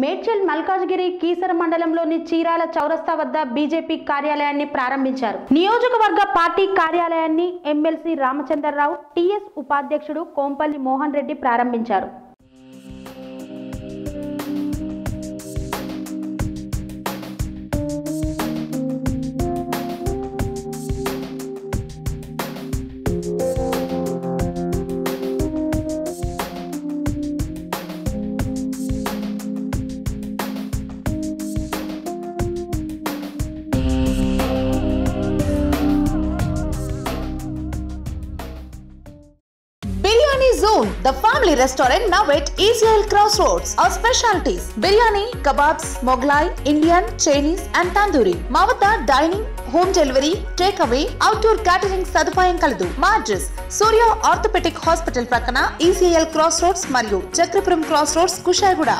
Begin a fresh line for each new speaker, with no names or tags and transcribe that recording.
మేడ్చల్ మల్కాజ్గిరి కీసర మండలంలోని చీరాల చౌరస్తా వద్ద బీజేపీ కార్యాలయాన్ని ప్రారంభించారు. నియోజకవర్గ పార్టీ కార్యాలయాన్ని ఎమ్మెల్సీ రామచంద్రరావు టీఎస్ ఉపాధ్యక్షుడు కోంపల్లి మోహన్ రెడ్డి ప్రారంభించారు.
Join the family restaurant now at ECIL cross roads our specialities biryani kebabs Mughlai Indian Chinese and tandoori మా వద్ద dining home delivery take away outdoor catering సదుపాయం కలదు మా అడ్రస్ సూర్య ఆర్థోపెటిక్ హాస్పిటల్ ప్రక్కన ECL cross roads మరియు Chakrapuram cross roads Kushaiguda